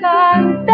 canta.